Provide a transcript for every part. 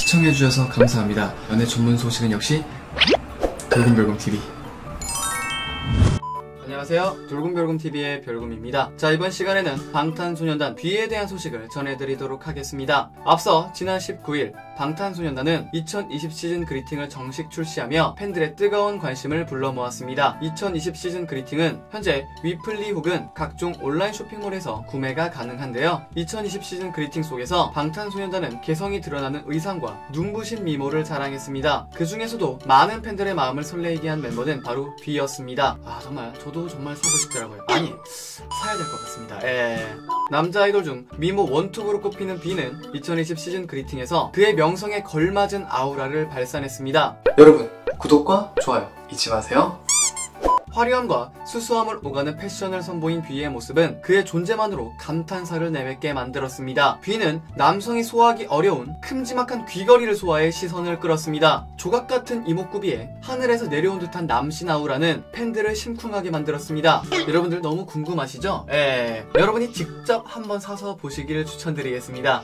시청해주셔서 감사합니다. 연애 전문 소식은 역시 돌곰별곰TV. 안녕하세요. 돌곰별곰TV의 별곰입니다. 자, 이번 시간에는 방탄소년단 B에 대한 소식을 전해드리도록 하겠습니다. 앞서 지난 19일 방탄소년단은 2020 시즌 그리팅을 정식 출시하며 팬들의 뜨거운 관심을 불러 모았습니다. 2020 시즌 그리팅은 현재 위플리 혹은 각종 온라인 쇼핑몰에서 구매가 가능한데요. 2020 시즌 그리팅 속에서 방탄소년단은 개성이 드러나는 의상과 눈부신 미모를 자랑했습니다. 그 중에서도 많은 팬들의 마음을 설레게 한 멤버는 바로 B였습니다. 아 정말 저도 정말 사고 싶더라고요. 아니 사야 될 것 같습니다. 예. 남자 아이돌 중 미모 원톱으로 꼽히는 B는 2020 시즌 그리팅에서 그의 명성에 걸맞은 아우라를 발산했습니다. 여러분 구독과 좋아요 잊지 마세요. 화려함과 수수함을 오가는 패션을 선보인 B의 모습은 그의 존재만으로 감탄사를 내뱉게 만들었습니다. B는 남성이 소화하기 어려운 큼지막한 귀걸이를 소화해 시선을 끌었습니다. 조각 같은 이목구비에 하늘에서 내려온 듯한 남신 아우라는 팬들을 심쿵하게 만들었습니다. 여러분들 너무 궁금하시죠? 예. 여러분이 직접 한번 사서 보시기를 추천드리겠습니다.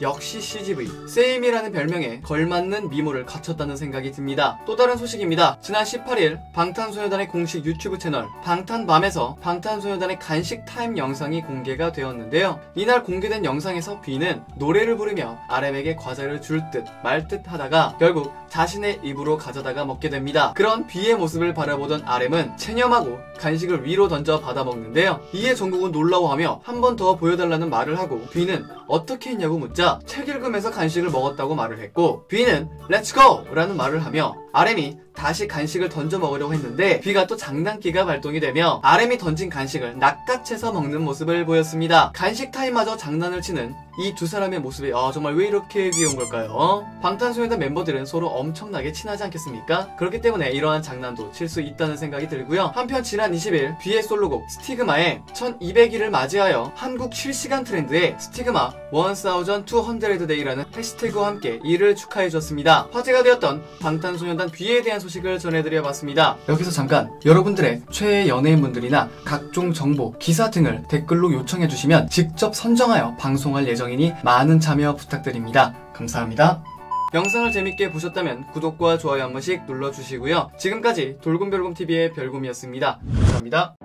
역시 CGV 세임이라는 별명에 걸맞는 미모를 갖췄다는 생각이 듭니다. 또 다른 소식입니다. 지난 18일 방탄소년단의 공식 유튜브 채널 방탄밤에서 방탄소년단의 간식 타임 영상이 공개가 되었는데요. 이날 공개된 영상에서 뷔는 노래를 부르며 RM에게 과자를 줄 듯 말 듯 하다가 결국 자신의 입으로 가져다가 먹게 됩니다. 그런 뷔의 모습을 바라보던 RM은 체념하고 간식을 위로 던져 받아 먹는데요. 이에 정국은 놀라워하며 한 번 더 보여달라는 말을 하고 뷔는 어떻게 했냐고 묻자 책 읽으면서 간식을 먹었다고 말을 했고 뷔는 Let's go! 라는 말을 하며 RM이 다시 간식을 던져 먹으려고 했는데 B가 또 장난기가 발동이 되며 RM이 던진 간식을 낚아채서 먹는 모습을 보였습니다. 간식 타임마저 장난을 치는 이 두 사람의 모습이 아 정말 왜 이렇게 귀여운 걸까요? 방탄소년단 멤버들은 서로 엄청나게 친하지 않겠습니까? 그렇기 때문에 이러한 장난도 칠 수 있다는 생각이 들고요. 한편 지난 20일 B의 솔로곡 스티그마의 1200일을 맞이하여 한국 실시간 트렌드에 스티그마 1200day라는 해시태그와 함께 이를 축하해줬습니다. 화제가 되었던 방탄소년단 B에 대한 소식을 전해드려봤습니다. 여기서 잠깐 여러분들의 최애 연예인분들이나 각종 정보, 기사 등을 댓글로 요청해주시면 직접 선정하여 방송할 예정이니 많은 참여 부탁드립니다. 감사합니다. 영상을 재밌게 보셨다면 구독과 좋아요 한 번씩 눌러주시고요. 지금까지 돌곰별곰TV의 별곰이었습니다. 감사합니다.